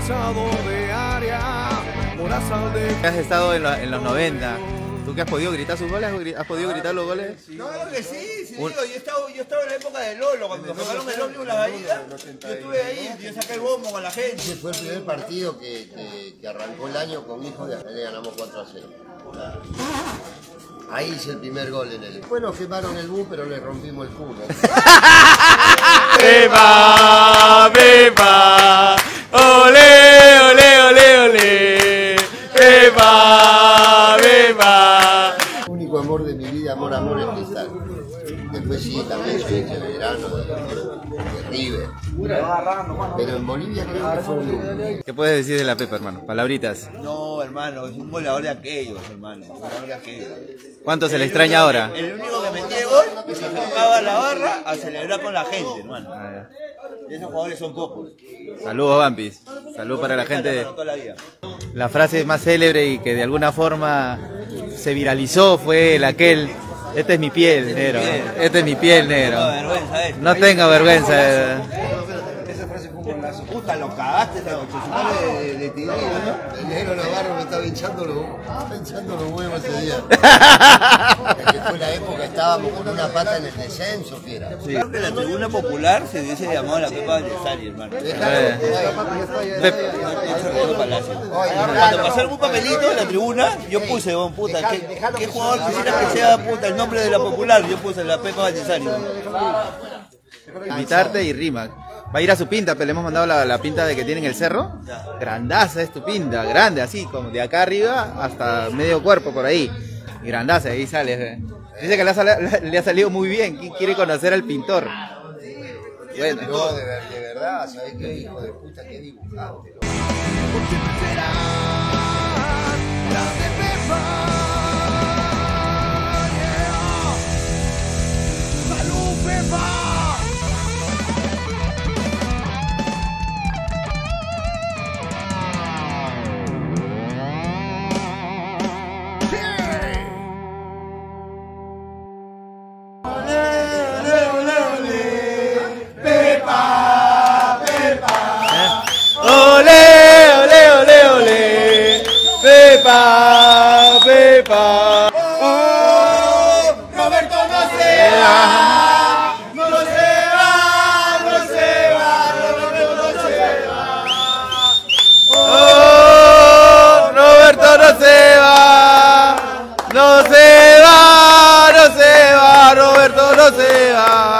cazador de área, morazal de Has estado en, la- en los 90. ¿Tú que has podido gritar sus goles? ¿Has gri- ¿Has podido gritar los goles? No, claro que sí, sí, Un- digo, yo estaba, yo estaba en la época de Lolo, cuando nos tocaron el ómnibus la gallina, yo estuve ahí, yo saqué el bombo con la gente. Ese fue el primer partido que, que- que arrancó el año con Hijo de le ganamos 4 a 0. Ahí hice el primer gol en el. Después nos quemaron el bus, pero le rompimos el culo. amor, amor es cristal. Después sí, también soy hincha de verano, de, de River. Pero en Bolivia creo que fue un ¿Qué puedes decir de la Pepa, hermano? Palabritas. No, hermano, es un goleador de aquellos, hermano, un de aquellos. ¿Cuánto se le extraña ahora? El único que metía el gol y se acercaba a la barra a celebrar con la gente, hermano. Y esos jugadores son pocos. Saludos, Vampis. Saludos para la gente. Vida. La frase más célebre y que de alguna forma se viralizó fue la aquel. Esta es mi piel, negro. Esta es mi piel, negro. No, vergüenza, eh. No tenga vergüenza. Puta, lo cagaste, esa noche. Su madre de, de Tigre, ¿no? El negro Navarro me estaba hinchando los, hinchando los huevos ese día. Que fue la época, estábamos con una pata en el descenso, fiera. Creo que la tribuna popular se hubiese llamado la Pepa Adversaria, hermano. Eh. Cuando pasaron un papelito en la tribuna, yo puse, oh, puta, ¿qué, qué jugador quisiera que sea puta, el nombre de la popular? Yo puse la Pepa Adversaria. Imitarte y rima. Va a ir a su pinta, pero le hemos mandado la, pinta de que tiene en el cerro. Grandaza es tu pinta, grande, así, como de acá arriba hasta medio cuerpo por ahí. Grandaza, ahí sale. eh. Dice que le ha, salido muy bien. ¿Quién quiere conocer al pintor? Bueno, No, de, ver- de verdad, ¿sabés qué hijo de puta dibujante? ¡Pepa, Pepa! ¡Oh! ¡Roberto no se va! ¡No se va! ¡No se va! ¡Roberto no se va! ¡Oh! ¡Roberto no se va! ¡No se va! ¡No se va! ¡Roberto no se va!